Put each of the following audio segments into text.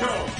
Magneto!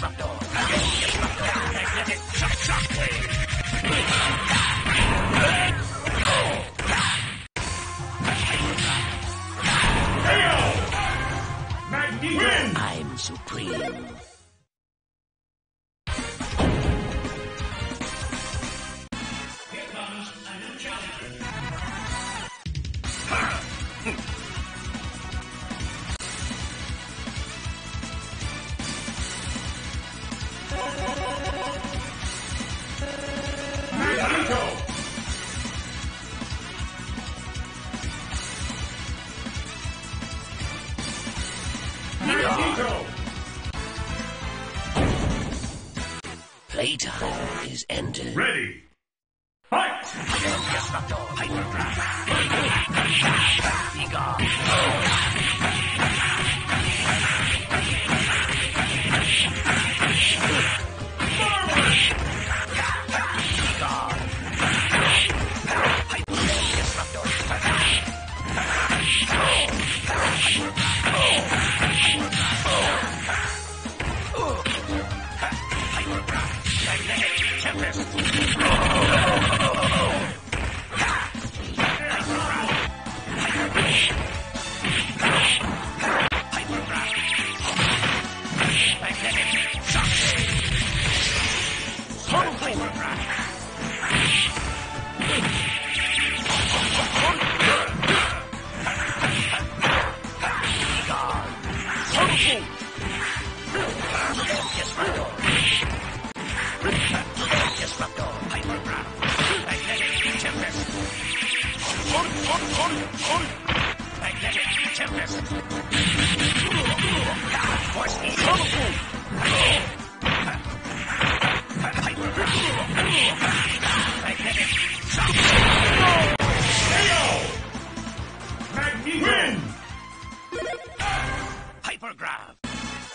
Magneto! Magneto!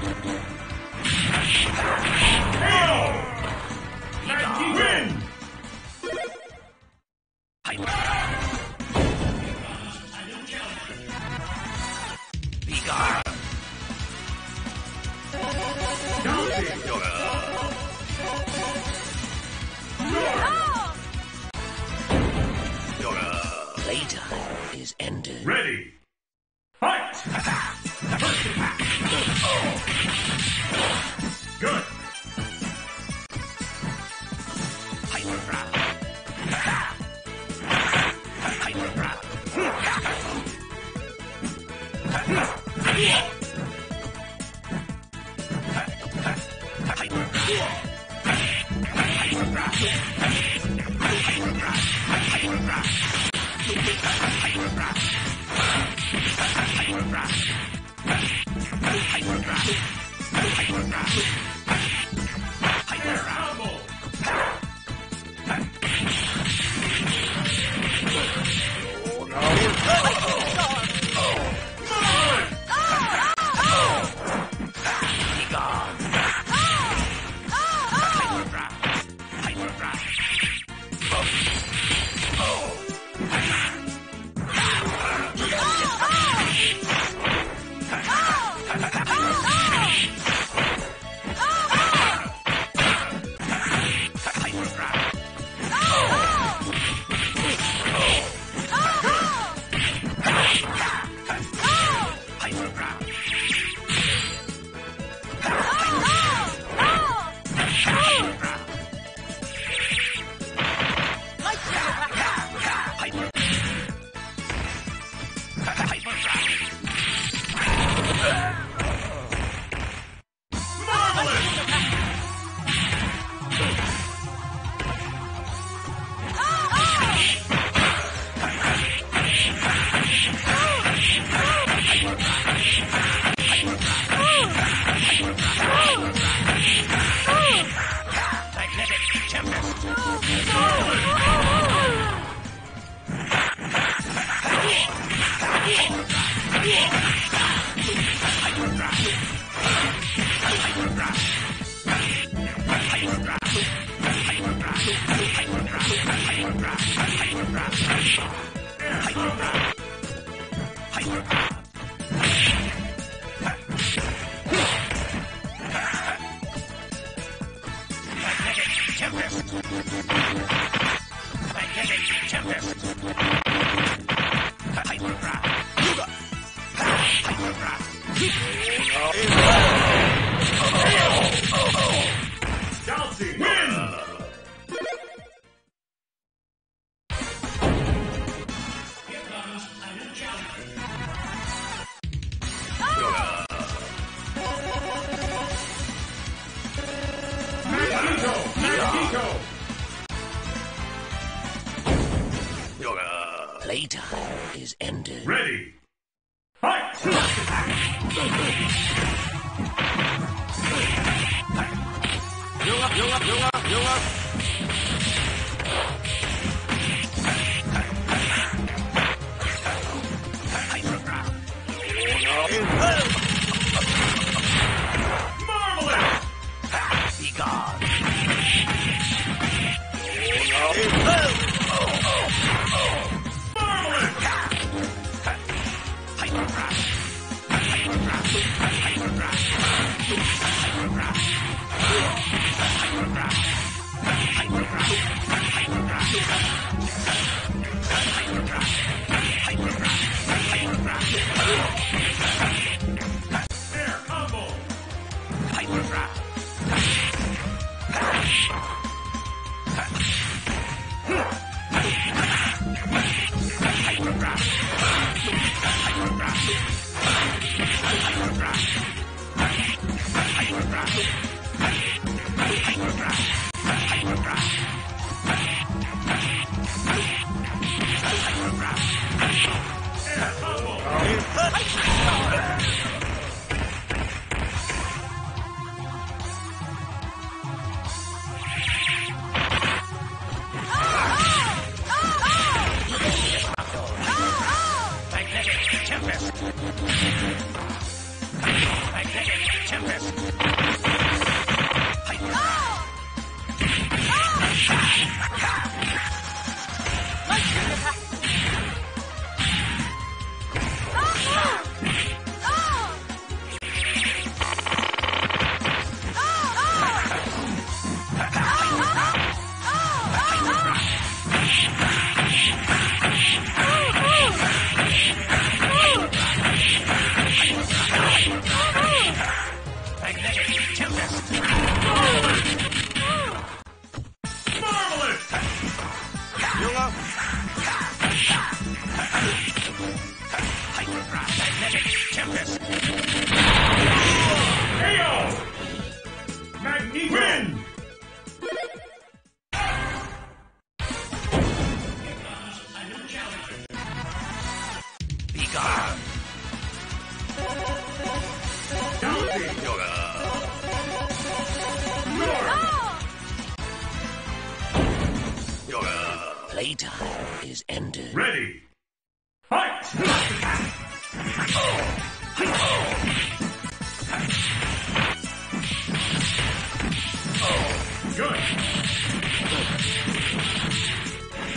KO. Oh, oh, oh. Playtime is ended. Ready! Fight! Tempest! Magnetic Tempest! Playtime is ended. Ready. Fight! Good.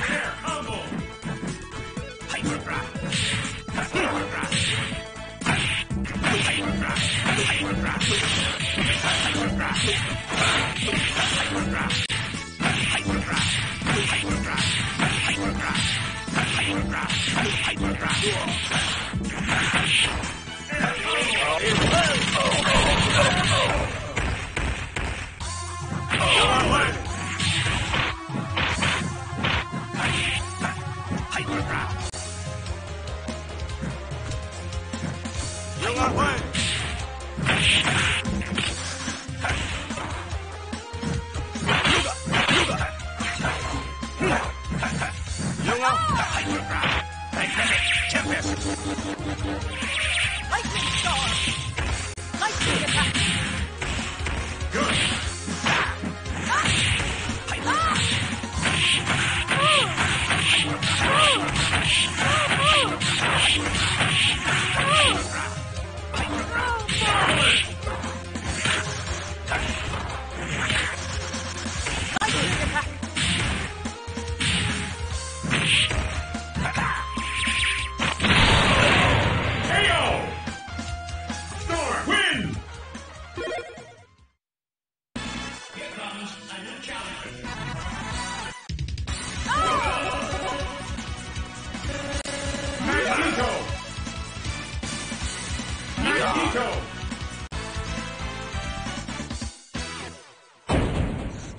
Air combo. Hyper Hyperdrive. Hyperdrive. Hyperdrive. Hyperdrive.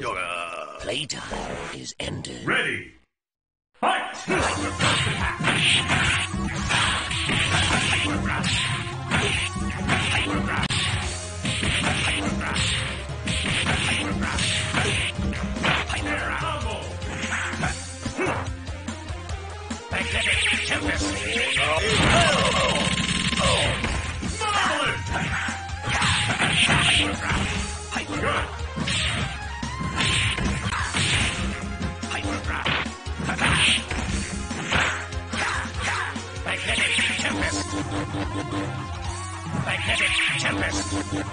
Your uh, Playtime is ended. Ready.